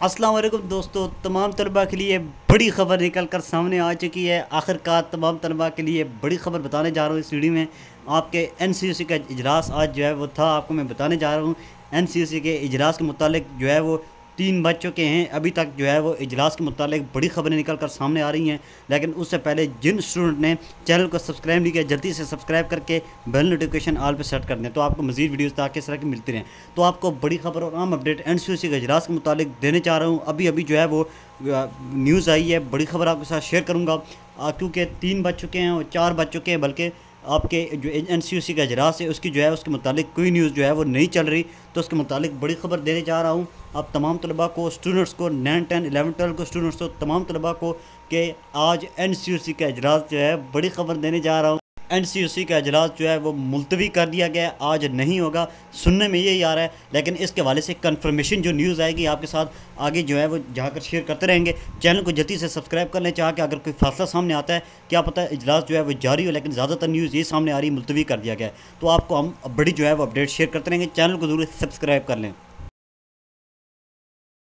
अस्सलाम वालेकुम दोस्तों, तमाम तलबा के लिए बड़ी ख़बर निकल कर सामने आ चुकी है। आखिरकार तमाम तलबा के लिए बड़ी ख़बर बताने जा रहा हूँ इस वीडियो में। आपके एन सी सी का इजलास आज जो है वो था, आपको मैं बताने जा रहा हूँ। एन सी सी के इजलास के मुतालिक जो है वो तीन बज चुके हैं। अभी तक जो है वो इजलास के मुतालिक बड़ी खबरें निकल कर सामने आ रही हैं, लेकिन उससे पहले जिन स्टूडेंट ने चैनल को सब्सक्राइब नहीं किया, जल्दी से सब्सक्राइब करके बेल नोटिफिकेशन आल पर सेट कर दें तो आपको मजीद वीडियोज़ ताकि इस तरह की मिलती रहें। तो आपको बड़ी खबर और आम अपडेट एन सी के इजलास के मुतालिक देने चाह रहा हूँ। अभी अभी जो है वो न्यूज़ आई है, बड़ी खबर आपके साथ शेयर करूँगा। क्योंकि तीन बज चुके हैं और चार बज चुके हैं, बल्कि आपके जो एन सी सी का अजलास है, उसकी जो है, उसके मतलब कोई न्यूज़ जो है वो नहीं चल रही तो उसके मतलब बड़ी खबर देने जा रहा हूँ। आप तमाम तलबा को स्टूडेंट्स को नाइन टेन एलेवन ट्वेल्व को स्टूडेंट्स को, तमाम तलबा को कि आज एन सी सी का अजलास जो है, बड़ी खबर देने जा रहा हूँ। एन सी सी का अजलास जो है वो मुलतवी कर दिया गया है। आज नहीं होगा, सुनने में यही आ रहा है, लेकिन इसके हवाले से कन्फर्मेशन जो न्यूज़ आएगी आपके साथ आगे जो है वो जाकर शेयर करते रहेंगे। चैनल को जल्दी से सब्सक्राइब कर लें, चाह के अगर कोई फासला सामने आता है, क्या पता है इजलास जो है वो जारी हो, लेकिन ज़्यादातर न्यूज़ ये सामने आ रही मुलतवी कर दिया गया है। तो आपको हम बड़ी जो है वो अपडेट शेयर करते रहेंगे। चैनल को ज़रूर सब्सक्राइब कर लें।